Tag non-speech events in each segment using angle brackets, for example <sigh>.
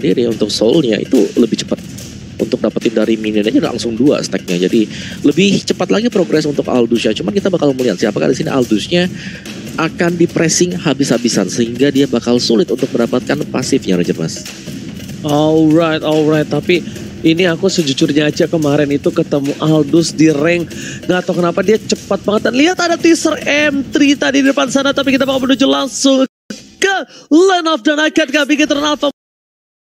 sendiri untuk soulnya itu lebih cepat untuk dapetin dari minion aja langsung dua stacknya jadi lebih cepat lagi progres untuk Aldous ya cuman kita bakal melihat siapakah di sini Aldusnya akan di pressing habis-habisan sehingga dia bakal sulit untuk mendapatkan pasifnya Roger Mas. Alright, alright. Tapi ini aku sejujurnya aja kemarin itu ketemu Aldus di rank. Gak tau kenapa dia cepat banget. Dan lihat ada teaser M3 tadi di depan sana. Tapi kita bakal menuju langsung ke line of dan akankah Bigetron Alpha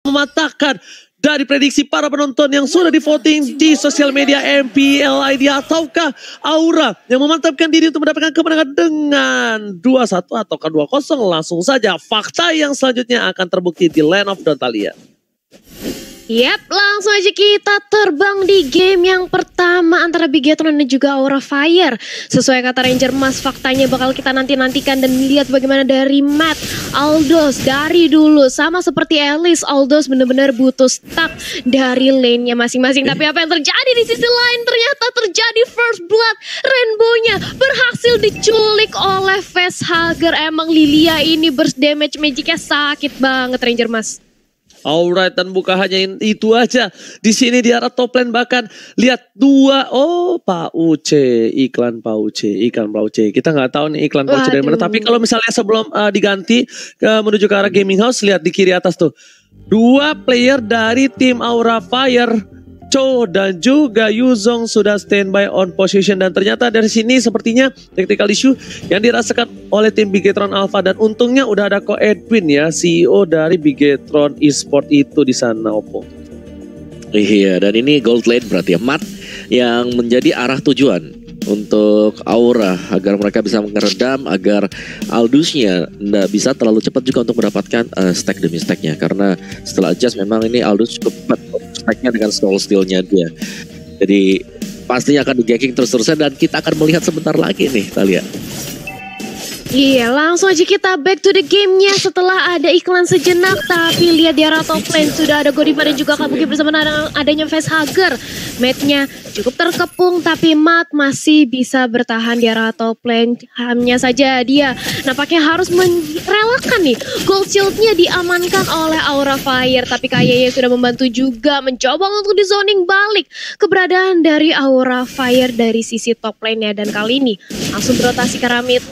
mematahkan dari prediksi para penonton yang sudah di voting di sosial media MPLID ataukah Aura yang memantapkan diri untuk mendapatkan kemenangan dengan 2-1 ataukah 2-0 langsung saja fakta yang selanjutnya akan terbukti di Land of Dontalia. Yap, langsung aja kita terbang di game yang pertama antara Bigetron dan juga Aura Fire. Sesuai kata Ranger Mas, faktanya bakal kita nanti-nantikan dan lihat bagaimana dari Matt, Aldos dari dulu. Sama seperti Alice, Aldos benar-benar butuh stuck dari lane-nya masing-masing. Tapi apa yang terjadi di sisi lain? Ternyata terjadi first blood. Rainbow-nya berhasil diculik oleh Facehugger. Emang Lilia ini burst damage magicnya sakit banget Ranger Mas. Alright dan bukan hanya itu aja. Di sini di arah top lane bahkan. Lihat dua. Oh Pak Uce. Iklan Pak Uce. Iklan Pak Uce. Kita nggak tahu nih iklan Pak Uce dari mana. Tapi kalau misalnya sebelum uh, diganti uh, menuju ke arah gaming house lihat di kiri atas tuh. Dua player dari tim Aura Fire Cho dan juga Yuzong sudah standby on position. Dan ternyata dari sini sepertinya tactical issue yang dirasakan oleh tim Bigetron Alpha. Dan untungnya udah ada Ko Edwin ya CEO dari Bigetron Esport itu di sana Oppo. Iya dan ini gold lane berarti ya. Mat yang menjadi arah tujuan untuk Aura agar mereka bisa meredam agar Aldusnya tidak bisa terlalu cepat juga untuk mendapatkan uh, stack demi stacknya. Karena setelah adjust memang ini Aldus cukup cepat speknya dengan soul steelnya dia. Jadi pastinya akan digacking terus-terusan dan kita akan melihat sebentar lagi nih Talia. Iya, langsung aja kita back to the game-nya setelah ada iklan sejenak. Tapi lihat di arah top lane sudah ada Godiva dan juga Kabuki bersama adanya facehugger. Match-nya cukup terkepung tapi Mat masih bisa bertahan di arah top lane. Hanya saja dia nampaknya harus merelakan nih. Gold shield-nya diamankan oleh Aura Fire. Tapi kayaknya sudah membantu juga mencoba untuk di zoning balik keberadaan dari Aura Fire dari sisi top lane-nya. Dan kali ini langsung berotasi ke lane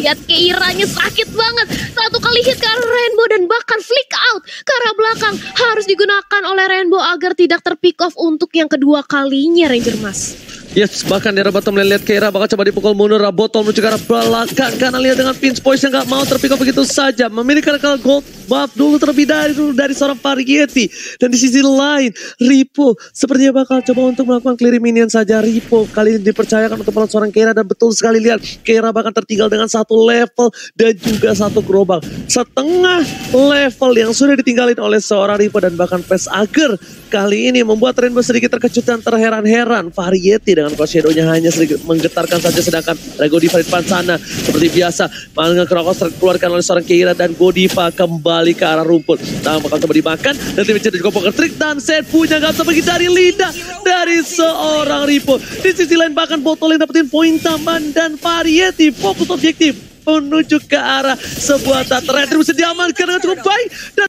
lihat keiranya sakit banget. Satu kali hit ke arah Rainbow dan bahkan flick out ke arah belakang. Harus digunakan oleh Rainbow agar tidak terpick off untuk yang kedua kalinya Ranger Mas. Yes, bahkan di arah bottom lane lihat Keira bakal coba dipukul mundur botol menuju ke arah belakang karena lihat dengan pinch poise yang gak mau terpick begitu saja. Memiliki gold buff dulu terlebih dari dari seorang Variety. Dan di sisi lain, Ripo sepertinya bakal coba untuk melakukan clear minion saja. Ripo kali ini dipercayakan untuk melawan seorang Keira dan betul sekali lihat Keira bahkan tertinggal dengan satu level dan juga satu gerobak. Setengah level yang sudah ditinggalin oleh seorang Ripo dan bahkan Pes Ager kali ini membuat Rainbow sedikit terkejut dan terheran-heran. Variety dengan cost shadow-nya hanya sedikit menggetarkan saja sedangkan Godiva di depan sana seperti biasa Manga Krakos dikeluarkan oleh seorang Keira dan Godiva kembali ke arah rumput. Nah bakal coba dimakan. Dan tim juga poker trick dan set punya gak bisa pergi dari Linda dari seorang Ripo di sisi lain bahkan botol yang dapetin poin tambahan dan variety fokus objektif menuju ke arah sebuah tata bisa diamankan dengan cukup baik dan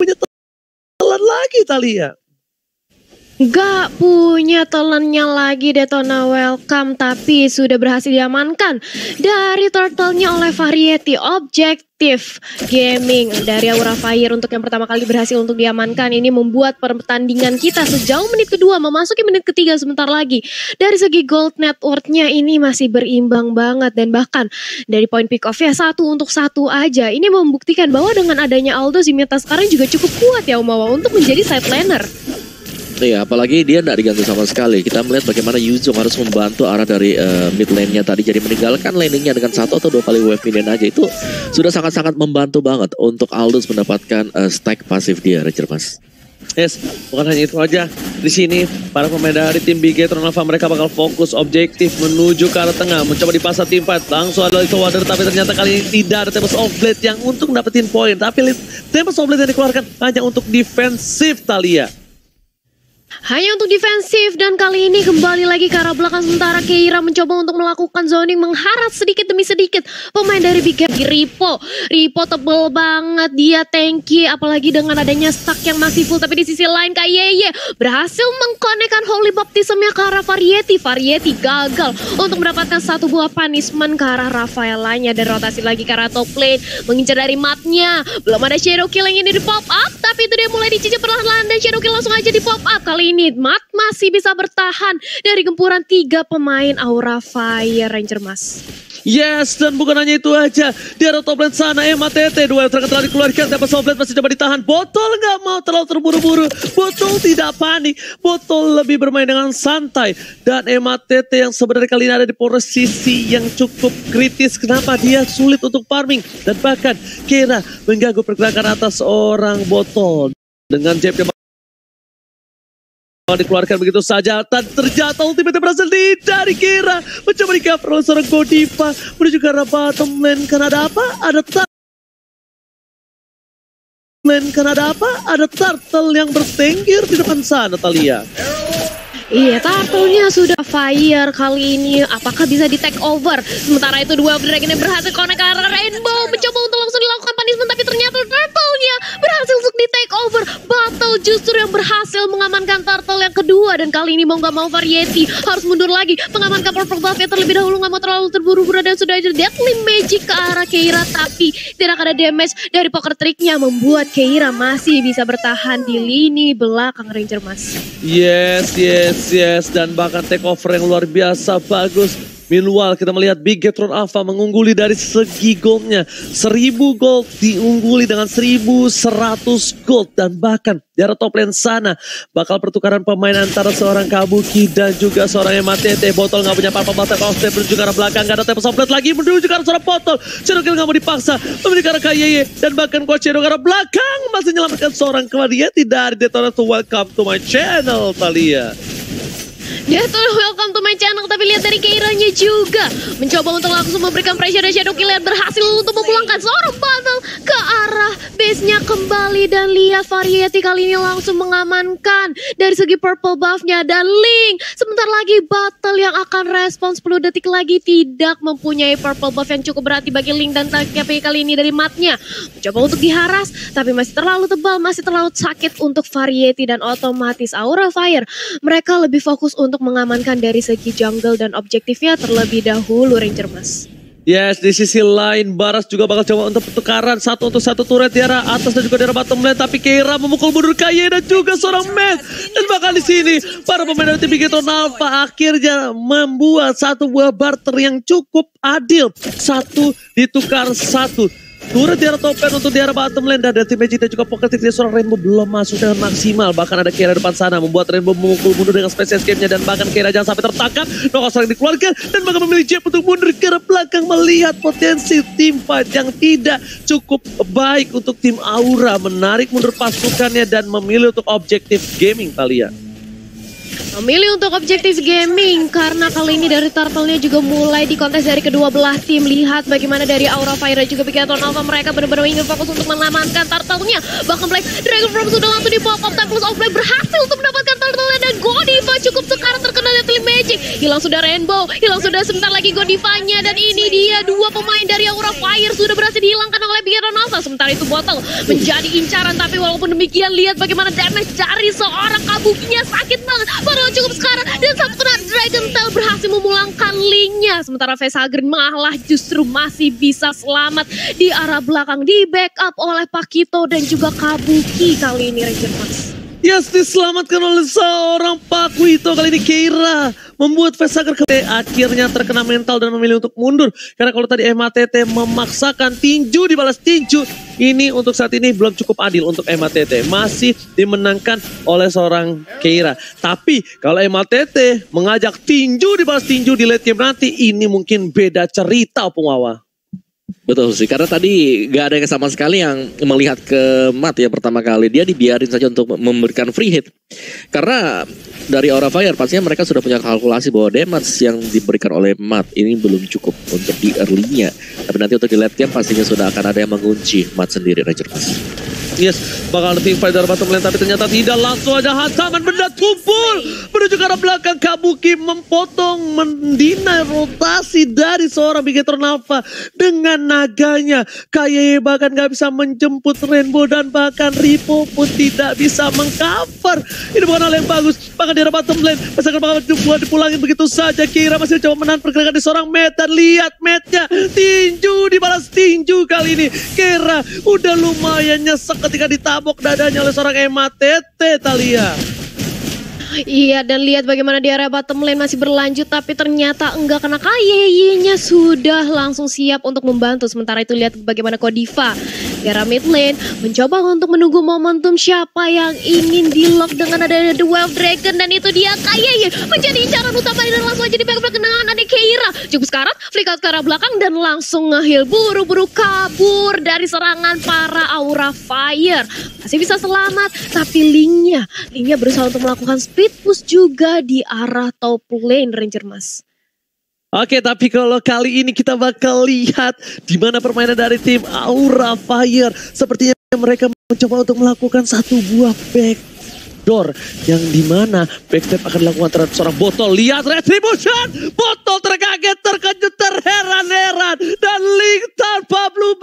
punya telan lagi Talia Gak punya telennya lagi Detona Welcome tapi sudah berhasil diamankan dari turtle-nya oleh Variety Objektif Gaming. Dari Aura Fire untuk yang pertama kali berhasil untuk diamankan ini membuat pertandingan kita sejauh menit kedua memasuki menit ketiga sebentar lagi. Dari segi gold networknya ini masih berimbang banget dan bahkan dari poin pick off ya satu untuk satu aja. Ini membuktikan bahwa dengan adanya Aldo Zimita sekarang juga cukup kuat ya Umawa untuk menjadi side laner. Iya, apalagi dia tidak diganti sama sekali. Kita melihat bagaimana Yuzong harus membantu arah dari uh, mid lane-nya tadi. Jadi meninggalkan landingnya dengan satu atau dua kali wave minion aja. Itu sudah sangat-sangat membantu banget untuk Aldous mendapatkan uh, stack pasif dia, Ranger Mas. Yes, bukan hanya itu aja. Di sini para pemain dari tim Big Alpha mereka bakal fokus objektif menuju ke arah tengah, mencoba dipasang tim fight. Langsung ada itu Wader, tapi ternyata kali ini tidak ada Tempest of Blade yang untuk dapetin poin. Tapi Tempest of Blade yang dikeluarkan hanya untuk defensif Talia. Hanya untuk defensif dan kali ini kembali lagi ke arah belakang sementara Keira mencoba untuk melakukan zoning mengharat sedikit demi sedikit pemain dari Big Game Ripo. Ripo tebel banget dia tanky apalagi dengan adanya stack yang masih full tapi di sisi lain Kayeye berhasil mengkonekkan Holy Baptism-nya ke arah Variety. Variety gagal untuk mendapatkan satu buah punishment ke arah Rafael lainnya dan rotasi lagi ke arah top lane mengincar dari matnya. Belum ada Shadow Kill yang ini di pop up tapi itu dia mulai dicicip perlahan-lahan dan Shadow Kill langsung aja di pop up. Kali ini Matt masih bisa bertahan dari gempuran tiga pemain Aura Fire Ranger Mas. Yes, dan bukan hanya itu aja. Di arah top lane sana, Emma TT. Dua yang telah dikeluarkan, tapi Softblade masih coba ditahan. Botol nggak mau terlalu terburu-buru. Botol tidak panik. Botol lebih bermain dengan santai. Dan Emma TT yang sebenarnya kali ini ada di posisi yang cukup kritis. Kenapa dia sulit untuk farming. Dan bahkan kira mengganggu pergerakan atas orang botol. Dengan jab dikeluarkan begitu saja dan terjatuh ultimate berhasil di dari Kira. Mencoba di cover oleh seorang Godiva menuju ke arah bottom lane. Kan ada apa? Ada tar lane kan ada apa? Ada turtle yang bertengkir di depan sana Talia Iya, turtle-nya sudah fire kali ini. Apakah bisa di take over? Sementara itu dua dragon yang berhasil connect ke arah Rainbow. Mencoba untuk langsung dilakukan punishment, tapi ternyata turtle-nya berhasil untuk di take over. Battle justru yang berhasil mengamankan turtle yang kedua. Dan kali ini mau nggak mau variety. Harus mundur lagi. Mengamankan purple buff-nya terlebih dahulu. Nggak mau terlalu terburu-buru dan sudah ada deadly magic ke arah Keira. Tapi tidak ada damage dari poker tricknya. Membuat Keira masih bisa bertahan di lini belakang Ranger Mas. Yes, yes, yes. Dan bahkan take over yang luar biasa bagus. Meanwhile kita melihat Big Gatron Alpha mengungguli dari segi goldnya. 1000 gold diungguli dengan 1100 gold. Dan bahkan di arah top lane sana bakal pertukaran pemain antara seorang Kabuki dan juga seorang MATT. Botol nggak punya apa-apa, take off step menuju ke arah belakang. Gak ada tap softlet lagi menuju ke arah seorang botol. Cherokee nggak mau dipaksa. Ke arah Kayeye. Dan bahkan Coach Cherokee ke arah belakang. Masih menyelamatkan seorang Claudia. Tidak Detonator to welcome to my channel Talia. Ya tuh welcome to my channel. Tapi lihat dari Keiranya juga. Mencoba untuk langsung memberikan pressure dan Shadow Killer. Berhasil untuk memulangkan seorang battle ke arah base-nya kembali. Dan lihat Variety kali ini langsung mengamankan. Dari segi purple buff-nya dan Link. Sebentar lagi battle yang akan respon 10 detik lagi. Tidak mempunyai purple buff yang cukup berarti bagi Link dan tapi kali ini dari matnya. Mencoba untuk diharas tapi masih terlalu tebal masih terlalu sakit untuk Variety dan otomatis Aura Fire. Mereka lebih fokus untuk mengamankan dari segi jungle dan objektifnya terlebih dahulu Ranger Mas. Yes, di sisi lain Baras juga bakal coba untuk pertukaran satu untuk satu turret di arah atas dan juga di arah bottom lane tapi Keira memukul mundur Kaye dan juga seorang Matt dan bahkan di sini para pemain dari tim Bigeton Alpha akhirnya membuat satu buah barter yang cukup adil. Satu ditukar satu Turret di arah top untuk di arah bottom lane dan dari tim Magic dan juga Pocket Trick seorang Rainbow belum masuk dengan maksimal. Bahkan ada Kira depan sana membuat Rainbow memukul mundur dengan spesial escape-nya dan bahkan Kira jangan sampai tertangkap. Nokos sering dikeluarkan dan bahkan memilih Jeb untuk mundur ke belakang melihat potensi tim fight yang tidak cukup baik untuk tim Aura menarik mundur pasukannya dan memilih untuk objektif gaming Talia. Memilih untuk objektif gaming karena kali ini dari Turtle-nya juga mulai dikontes dari kedua belah tim. Lihat bagaimana dari Aura Fire juga Bigaton Alpha mereka benar-benar ingin fokus untuk mengamankan Turtle-nya. Bahkan Black Dragon Form sudah langsung di up Temples of Black berhasil untuk mendapatkan Turtle-nya dan Godiva cukup sekarang terkena Deadly Magic. Hilang sudah Rainbow, hilang sudah sebentar lagi Godivanya dan ini dia dua pemain dari Aura Fire sudah berhasil dihilangkan oleh Bigaton Alpha. Sementara itu Bottle menjadi incaran tapi walaupun demikian lihat bagaimana damage dari seorang kabukinya sakit banget. Padahal cukup sekarang dan kena Dragon Tail berhasil memulangkan linknya. Sementara Vesager malah justru masih bisa selamat di arah belakang di backup oleh Pakito dan juga Kabuki kali ini Ranger Max. Yes, diselamatkan oleh seorang Pak Wito kali ini Keira membuat Vesager ke akhirnya terkena mental dan memilih untuk mundur. Karena kalau tadi MATT memaksakan tinju dibalas tinju. Ini untuk saat ini belum cukup adil untuk MATT masih dimenangkan oleh seorang Keira. Tapi kalau MATT mengajak tinju dibalas tinju di late game nanti ini mungkin beda cerita Opung Wawa. Betul sih, karena tadi gak ada yang sama sekali yang melihat ke Mat ya pertama kali. Dia dibiarin saja untuk memberikan free hit. Karena dari Aura Fire pastinya mereka sudah punya kalkulasi bahwa damage yang diberikan oleh Mat ini belum cukup untuk di early-nya. Tapi nanti untuk di late game pastinya sudah akan ada yang mengunci Mat sendiri Ranger Mas. Yes, bakal fight dari bottom lane tapi ternyata tidak langsung aja hantaman benda tumpul menuju ke arah belakang Kabuki memotong mendina rotasi dari seorang Bigetron Alpha dengan naganya. Kaye bahkan gak bisa menjemput Rainbow dan bahkan Ripo pun tidak bisa mengcover. Ini bukan hal yang bagus. Bahkan di arah bottom lane Masakan bakal dibuat dipulangin begitu saja. Kira masih coba menahan pergerakan di seorang Matt dan lihat Mattnya tinju dibalas tinju kali ini. Kira udah lumayan nyesek ketika ditabok dadanya oleh seorang Emma Talia. Iya dan lihat bagaimana di area bottom lane masih berlanjut tapi ternyata enggak karena Kayeye-nya sudah langsung siap untuk membantu. Sementara itu lihat bagaimana Kodiva di area mid lane mencoba untuk menunggu momentum siapa yang ingin di lock dengan adanya The Wild Dragon dan itu dia Kayeye menjadi incaran utama dan langsung aja dipegang dengan ada Keira. Cukup sekarang flick out ke arah belakang dan langsung ngehil buru-buru kabur dari serangan para Aura Fire. Masih bisa selamat tapi Linknya, Linknya berusaha untuk melakukan speed push juga di arah top lane Ranger Mas. Oke, tapi kalau kali ini kita bakal lihat di mana permainan dari tim Aura Fire. Sepertinya mereka mencoba untuk melakukan satu buah back door yang di mana backstep akan dilakukan terhadap seorang botol. Lihat retribution, botol terkaget, terkejut, terheran-heran dan link tanpa blue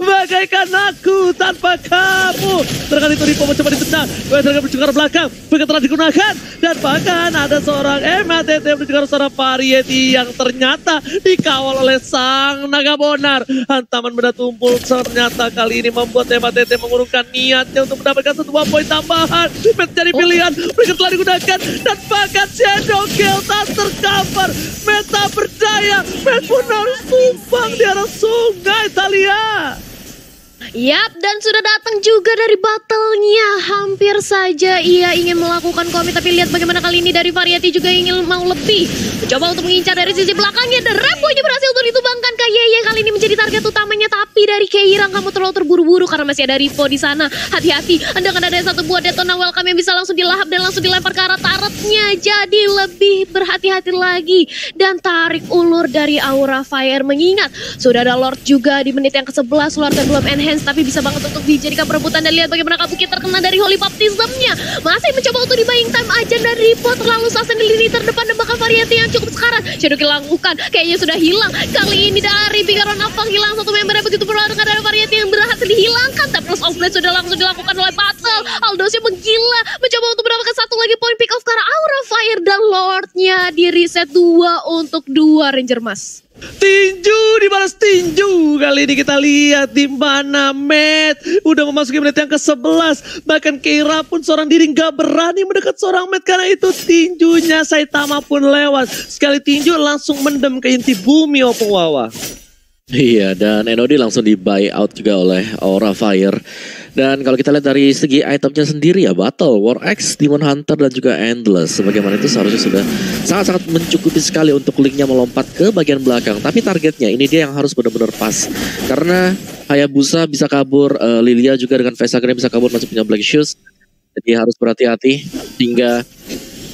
bagaikan aku tanpa kamu. Terkali itu Ripo mencoba ditendang, menuju ke belakang, begitu telah digunakan bahkan ada seorang MATT menuju ke seorang Variety yang ternyata dikawal oleh sang naga bonar. Hantaman benda tumpul ternyata kali ini membuat MATT mengurungkan niatnya untuk mendapatkan satu poin tambahan menjadi pilihan. Mereka telah digunakan dan bahkan Shadow Kill tak tercover. Meta berdaya, Met pun harus tumpang di arah sungai Talia. Yap, dan sudah datang juga dari battle-nya. Hampir saja ia ingin melakukan komit, tapi lihat bagaimana kali ini dari Variety juga ingin mau lebih. Mencoba untuk mengincar dari sisi belakangnya, dan Rembonya berhasil untuk ditumbangkan ke Yeye. Kali ini menjadi target utamanya, tapi dari Keirang kamu terlalu terburu-buru karena masih ada Rivo di sana. Hati-hati, anda akan ada satu buah detona welcome yang bisa langsung dilahap dan langsung dilempar ke arah turretnya. Jadi lebih berhati-hati lagi. Dan tarik ulur dari Aura Fire mengingat sudah ada Lord juga di menit yang ke-11 keluarkan belum enhance tapi bisa banget untuk dijadikan perebutan dan lihat bagaimana Kabuki terkena dari Holy Baptism-nya. Masih mencoba untuk di buying time aja dan Ripo terlalu sasen di lini terdepan dan bakal variasi yang cukup sekarang. Shadow lakukan kayaknya sudah hilang. Kali ini dari Bigaron Nafang hilang satu membernya begitu pula dengan ada variasi yang berhasil dihilangkan. Tapi Lost of Blade sudah langsung dilakukan oleh Battle. Aldosnya menggila mencoba untuk mendapatkan satu lagi poin pick off karena Aura Fire dan Lordnya di reset dua untuk dua Ranger Mas. Tinju dibalas tinju kali ini kita lihat di mana Matt udah memasuki menit yang ke-11 bahkan Keira pun seorang diri nggak berani mendekat seorang Matt karena itu tinjunya Saitama pun lewat sekali tinju langsung mendem ke inti bumi Opung Wawa. Iya dan Enodi langsung di buy out juga oleh Aura Fire. Dan kalau kita lihat dari segi itemnya sendiri ya Battle, War X, Demon Hunter dan juga Endless. Sebagaimana itu seharusnya sudah sangat-sangat mencukupi sekali untuk linknya melompat ke bagian belakang. Tapi targetnya ini dia yang harus benar-benar pas. Karena Hayabusa bisa kabur, uh, Lilia juga dengan Vesagre bisa kabur masih punya Black Shoes Jadi harus berhati-hati hingga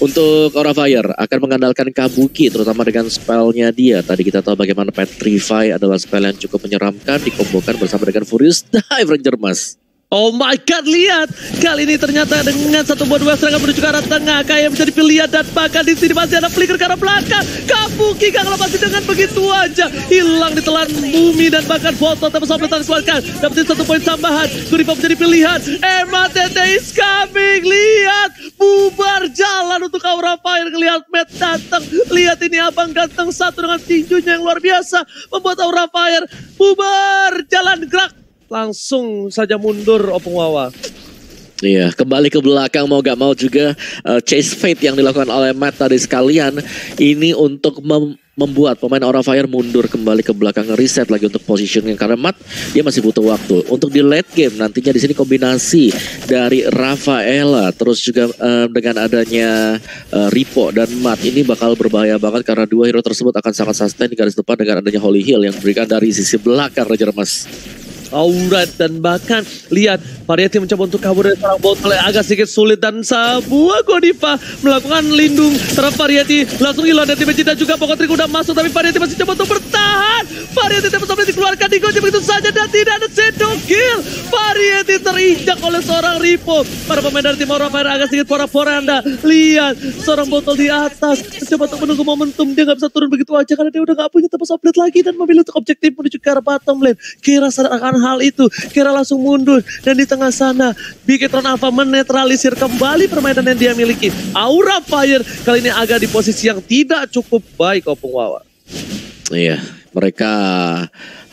untuk Aura Fire akan mengandalkan Kabuki terutama dengan spellnya dia. Tadi kita tahu bagaimana Petrify adalah spell yang cukup menyeramkan dikombokan bersama dengan Furious <laughs> Dive Ranger Mas. Oh my god, lihat. Kali ini ternyata dengan satu buah dua serangan menuju ke arah tengah. Kayak menjadi pilihan dan bahkan di sini masih ada flicker ke arah belakang. Kabuki gak lepasin dengan begitu aja. Hilang ditelan bumi dan bahkan foto tapi sampai tadi keluarkan. Dapetin satu poin tambahan. Kuripa menjadi pilihan. Emma Tete is coming. Lihat. Bubar jalan untuk Aura Fire. Lihat Matt datang. Lihat ini abang ganteng satu dengan tinjunya yang luar biasa. Membuat Aura Fire bubar jalan gerak langsung saja mundur Opung Wawa. Iya, kembali ke belakang mau gak mau juga uh, chase fate yang dilakukan oleh Matt tadi sekalian ini untuk mem membuat pemain Aura Fire mundur kembali ke belakang reset lagi untuk positioning karena Matt dia masih butuh waktu untuk di late game nantinya di sini kombinasi dari Rafaela terus juga uh, dengan adanya uh, Ripo dan Matt ini bakal berbahaya banget karena dua hero tersebut akan sangat sustain di garis depan dengan adanya Holy Hill yang diberikan dari sisi belakang Raja Mas. Aurat dan bahkan lihat Variety mencoba untuk kabur dari seorang yang agak sedikit sulit dan sebuah Godiva melakukan lindung terhadap Variety. Langsung hilang dan tiba dan juga Pokok Trik udah masuk tapi Variety masih coba untuk bertahan. Variety dapat sampai dikeluarkan di Gojek begitu saja dan tidak ada shadow kill. Variety terinjak oleh seorang Ripo. Para pemain dari tim Aura Fire agak sedikit pora-poranda lihat seorang botol di atas. Coba untuk menunggu momentum dia nggak bisa turun begitu aja karena dia udah nggak punya tebas upgrade lagi dan memilih untuk objektif menuju ke arah bottom lane. Kira sadar akan hal itu. Kira langsung mundur. Dan di tengah sana, Bigetron Alpha menetralisir kembali permainan yang dia miliki. Aura Fire kali ini agak di posisi yang tidak cukup baik Opung Wawa. Iya, mereka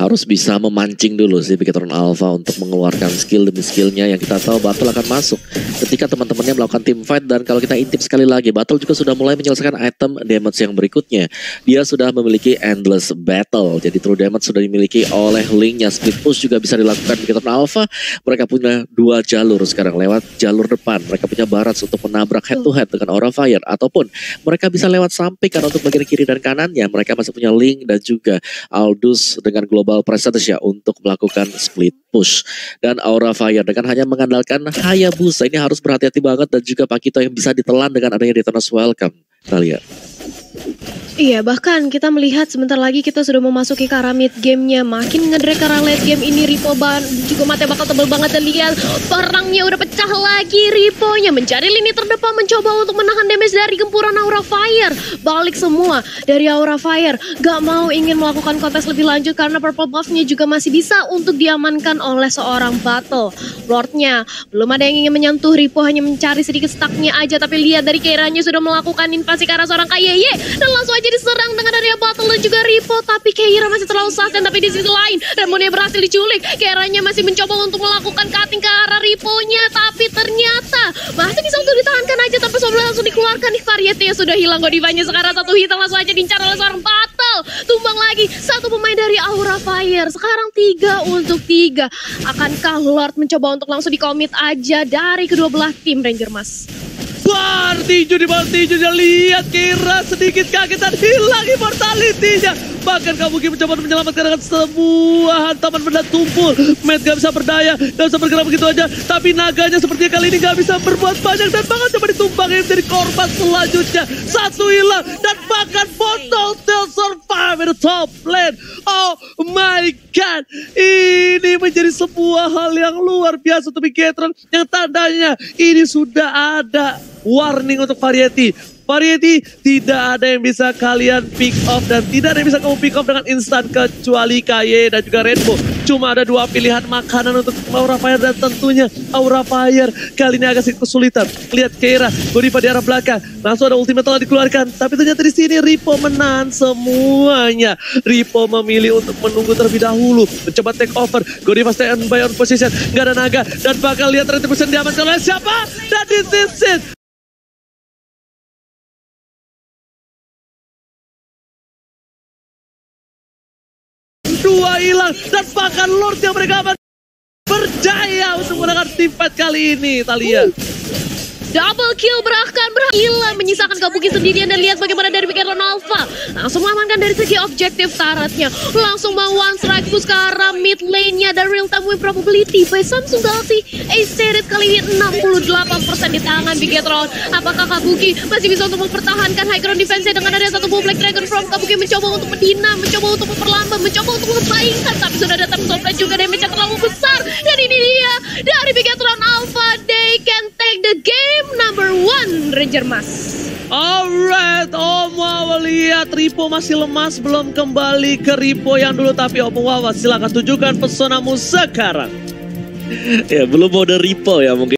harus bisa memancing dulu sih Bigetron Alpha untuk mengeluarkan skill demi skillnya. Yang kita tahu Battle akan masuk ketika teman-temannya melakukan team fight. Dan kalau kita intip sekali lagi Battle juga sudah mulai menyelesaikan item damage yang berikutnya. Dia sudah memiliki endless battle. Jadi true damage sudah dimiliki oleh linknya. Split push juga bisa dilakukan Bigetron Alpha. Mereka punya dua jalur sekarang lewat jalur depan. Mereka punya barat untuk menabrak head to head dengan Aura Fire. Ataupun mereka bisa lewat samping karena untuk bagian kiri dan kanannya. Mereka masih punya link dan juga Aldous dengan global Prestige ya untuk melakukan split push. Dan Aura Fire dengan hanya mengandalkan Hayabusa ini harus berhati-hati banget dan juga Pakito yang bisa ditelan dengan adanya Detonas Welcome. Kita lihat. Iya, bahkan kita melihat sebentar lagi kita sudah memasuki ke mid gamenya. Makin ngedrek ke late game ini Ripo ban juga mati bakal tebel banget dan lihat perangnya udah pecah lagi Riponya mencari lini terdepan mencoba untuk menahan damage dari gempuran Aura Fire. Balik semua dari Aura Fire. Gak mau ingin melakukan kontes lebih lanjut karena purple buffnya juga masih bisa untuk diamankan oleh seorang battle. Lordnya belum ada yang ingin menyentuh Ripo hanya mencari sedikit stucknya aja tapi lihat dari Keiranya sudah melakukan invasi ke arah seorang Kayeye dan langsung aja diserang dengan adanya Battle dan juga Ripo tapi Keira masih terlalu sustain tapi di sisi lain Ramonia berhasil diculik. Keiranya masih mencoba untuk melakukan cutting ke arah Ripo-nya tapi ternyata masih bisa untuk ditahankan aja tapi sebelum langsung dikeluarkan. Nih Variety yang sudah hilang Godivanya sekarang satu hit langsung aja diincar oleh seorang Battle. Tumbang lagi satu pemain dari Aura Fire. Sekarang tiga untuk tiga. Akankah Lord mencoba untuk langsung dikomit aja dari kedua belah tim Ranger Mas Bar tinju di dia lihat kira sedikit kaget dan hilang immortality-nya. Bahkan Kabuki mencoba menyelamatkan dengan sebuah hantaman benda tumpul. Matt gak bisa berdaya, gak bisa bergerak begitu aja. Tapi naganya sepertinya kali ini gak bisa berbuat banyak dan bahkan coba ditumbangin menjadi korban selanjutnya. Satu hilang dan bahkan botol still survive in the top lane. Oh my god, ini menjadi sebuah hal yang luar biasa untuk Bigetron yang tandanya ini sudah ada warning untuk Variety. Variety tidak ada yang bisa kalian pick off dan tidak ada yang bisa kamu pick off dengan instan kecuali Kaye dan juga Rainbow. Cuma ada dua pilihan makanan untuk Aura Fire dan tentunya Aura Fire kali ini agak sedikit kesulitan. Lihat Keira, Godiva di arah belakang. Langsung ada ultimate telah dikeluarkan. Tapi ternyata di sini Ripo menahan semuanya. Ripo memilih untuk menunggu terlebih dahulu. Mencoba take over. Godiva stay on by on position. Gak ada naga. Dan bakal lihat Retribution diamankan oleh siapa? Dan this is it. Bahkan Lord yang mereka berjaya untuk menangkan tim fight kali ini Talia. Double kill bahkan berhilang menyisakan Kabuki sendirian dan lihat bagaimana dari Bigetron Alpha langsung mengamankan dari segi objektif taratnya langsung mau one strike push ke arah mid lane-nya. Dan real time win probability by Samsung Galaxy A series kali ini 68% di tangan Bigetron apakah Kabuki masih bisa untuk mempertahankan high ground defense dengan ada satu Black Dragon from Kabuki mencoba untuk mendina mencoba untuk memperlambat mencoba untuk memperbaikkan tapi sudah datang Soulblade juga damage yang terlalu besar. Dan ini dia dari Bigetron Alpha they can take the game Game number one Ranger Mas. Alright, Om Wawa lihat Ripo masih lemas belum kembali ke Ripo yang dulu tapi Om Wawa silakan tunjukkan pesonamu sekarang. ya belum mode Ripo ya mungkin.